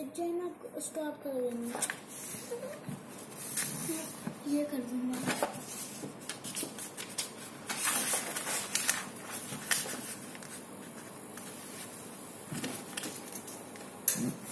तो तब जाए मैं स्टॉप कर देना ये कर दूँगा Mm-hmm.